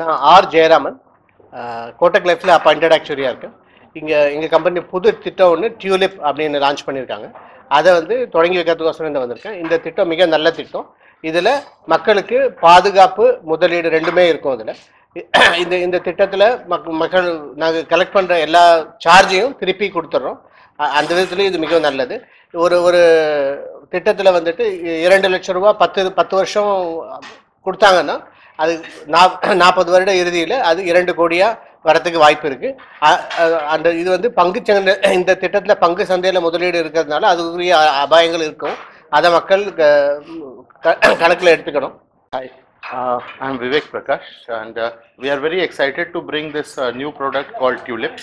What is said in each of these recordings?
நான் ஆர் ஜெயராமன். கோட்டக் லைஃப்பில் அப்பாயிண்டட் ஆக்சுவரியாக இருக்கேன். இங்கே எங்கள் கம்பெனி புது திட்டம் ஒன்று டியூலிப் அப்படின்னு லான்ச் பண்ணியிருக்காங்க. அதை வந்து தொடங்கி வைக்கிறதுக்கோசரம் இந்த வந்திருக்கேன். இந்த திட்டம் மிக நல்ல திட்டம். இதில் மக்களுக்கு பாதுகாப்பு முதலீடு ரெண்டுமே இருக்கும் அதில். இந்த இந்த திட்டத்தில் மக் மக்கள் நாங்கள் கலெக்ட் பண்ணுற எல்லா சார்ஜையும் திருப்பி கொடுத்துட்றோம் அந்த விதத்துலேயும் இது மிகவும் நல்லது. ஒரு ஒரு திட்டத்தில் வந்துட்டு இரண்டு லட்சம் ரூபா பத்து பத்து வருஷம் கொடுத்தாங்கன்னா அது நாற்பது வருட இறுதியில் அது இரண்டு கோடியாக வரத்துக்கு வாய்ப்பு இருக்கு அந்த இது வந்து பங்கு சந்தை இந்த திட்டத்தில் பங்கு சந்தையில் முதலீடு இருக்கிறதுனால அதுக்குரிய அபாயங்கள் இருக்கும் அதை மக்கள் கணக்கில் எடுத்துக்கணும் Uh, I'm Vivek Prakash, and uh, we are very excited to bring this uh, new product called Tulip.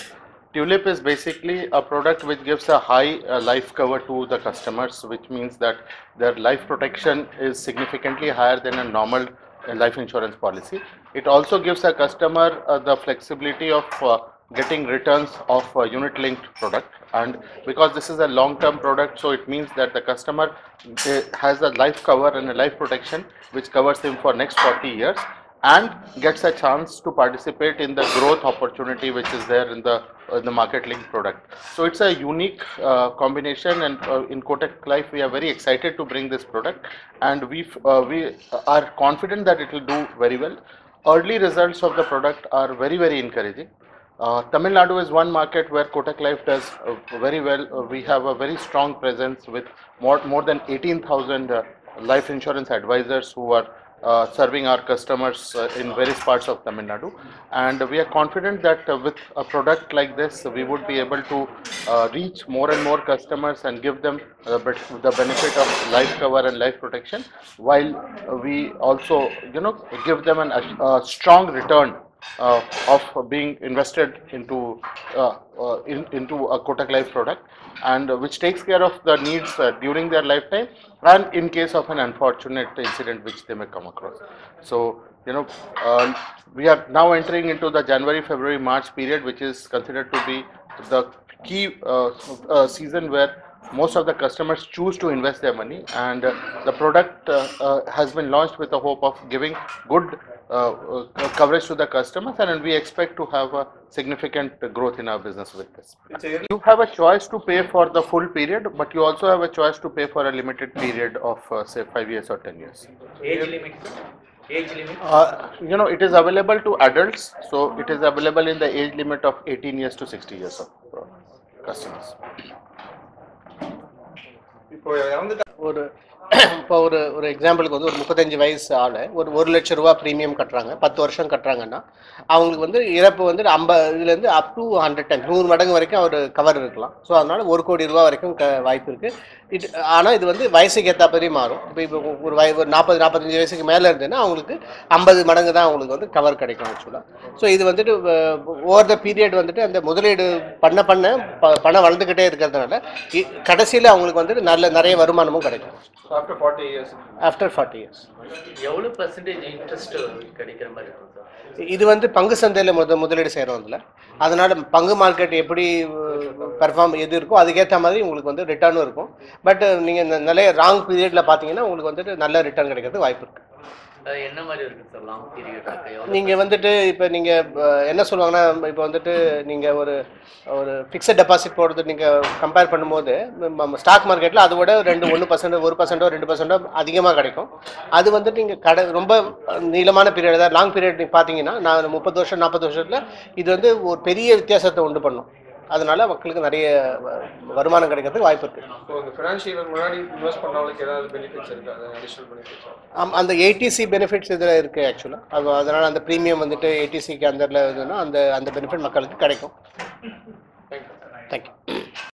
Tulip is basically a product which gives a high uh, life cover to the customers, which means that their life protection is significantly higher than a normal uh, life insurance policy. It also gives a customer uh, the flexibility of uh, getting returns of a unit linked product and because this is a long term product so it means that the customer uh, has a life cover and a life protection which covers him for next 40 years and gets a chance to participate in the growth opportunity which is there in the uh, the market linked product. So it's a unique uh, combination and uh, in Kotak Life we are very excited to bring this product and we uh, we are confident that it will do very well. Early results of the product are very very encouraging. Uh, Tamil Nadu is one market where Kotak Life does uh, very well. We have a very strong presence with more, more than 18,000 uh, life insurance advisors who are uh, serving our customers uh, in various parts of Tamil Nadu. And we are confident that uh, with a product like this, we would be able to uh, reach more and more customers and give them uh, the benefit of life cover and life protection, while uh, we also, you know, give them an, a strong return uh, of being invested into uh, uh, in, into a Kotak Life product and which takes care of the needs uh, during their lifetime and in case of an unfortunate incident which they may come across. So, you know, uh, we are now entering into the January, February, March period, which is considered to be the key uh, uh, season where most of the customers choose to invest their money and uh, the product uh, uh, has been launched with the hope of giving good coverage to the customers and we expect to have a significant growth in our business with this. You have a choice to pay for the full period but you also have a choice to pay for a limited period of uh, say 5 years or 10 years. Age limit. Age limit? Uh, you know, it is available to adults, so it is available in the age limit of 18 years to 60 years of customers. இப்போ இறந்துட்டா ஒரு இப்போ ஒரு ஒரு எக்ஸாம்பிளுக்கு வந்து ஒரு முப்பத்தஞ்சு வயசு ஆள் ஒரு ஒரு லட்ச ரூபா ப்ரீமியம் கட்டுறாங்க பத்து வருஷம் கட்டுறாங்கன்னா அவங்களுக்கு வந்து இறப்பு வந்து ஐம்பது இதுலேருந்து அப் டு ஹண்ட்ரட் டைம் நூறு மடங்கு வரைக்கும் அவர் கவர் இருக்கலாம். ஸோ அதனால் ஒரு கோடி ரூபா வரைக்கும் க வாய்ப்பு இருக்குது இது ஆனால் இது வந்து வயசுக்கு ஏற்றாப்பதே மாறும். இப்போ இப்போ ஒரு வய ஒரு நாற்பது நாற்பத்தஞ்சு வயசுக்கு மேலே இருந்ததுன்னா அவங்களுக்கு ஐம்பது மடங்கு தான் அவங்களுக்கு வந்து கவர் கிடைக்கும் ஆக்சுவலாக ஸோ இது வந்துட்டு ஓவர் த பீரியட் வந்துட்டு அந்த முதலீடு பண்ண பண்ண ப- பணம் வளர்ந்துக்கிட்டே இருக்கிறதுனால கடைசியில் அவங்களுக்கு வந்துட்டு நல்ல நிறைய வருமானமும் கிடைக்கும். After forty years after forty years எவ்வளவு பர்சன்டேஜ் இன்ட்ரெஸ்ட் கிடைக்கிற மாதிரி இது வந்து பங்கு சந்தையில் முத முதலீடு செய்கிறோம் அதில் அதனால பங்கு மார்க்கெட் எப்படி பெர்ஃபார்ம் எது இருக்கோ அதுக்கேற்ற மாதிரி உங்களுக்கு வந்து ரிட்டர்னும் இருக்கும். பட் நீங்கள் நிறைய ராங் பீரியடில் பார்த்தீங்கன்னா உங்களுக்கு வந்துட்டு நல்ல ரிட்டர்ன் கிடைக்கிறதுக்கு வாய்ப்பு இருக்குது என்ன மாதிரி இருக்கு சார் பீரியட் நீங்கள் வந்துட்டு இப்போ நீங்கள் என்ன சொல்லுவாங்கன்னா இப்போ வந்துட்டு நீங்கள் ஒரு ஒரு ஃபிக்ஸட் டெபாசிட் போடுறது நீங்கள் கம்பேர் பண்ணும்போது ஸ்டாக் மார்க்கெட்டில் அதை விட ரெண்டு ஒன்று பர்சன்ட் ஒரு பர்சன்டோ ரெண்டு பர்சன்டோ அதிகமாக கிடைக்கும். அது வந்துட்டு நீங்கள் கடை ரொம்ப நீளமான பீரியட் தான் லாங் பீரியட் நீங்கள் பார்த்தீங்கன்னா நான் முப்பது வருஷம் நாற்பது வருஷத்தில் இது வந்து ஒரு பெரிய வித்தியாசத்தை உண்டு பண்ணும். அதனால மக்களுக்கு நிறைய வருமானம் கிடைக்கிறதுக்கு வாய்ப்பு இருக்கா. அது அடிஷனல் பெனிஃபிட்ஸ் ஆம், அந்த ஏடிசி பெனிஃபிட்ஸ் இதில் இருக்குது ஆக்சுவலாக அது அதனால் அந்த ப்ரீமியம் வந்துட்டு ஏடிசிக்கு அந்த இதுன்னா அந்த அந்த பெனிஃபிட் மக்களுக்கு கிடைக்கும். தேங்க்யூ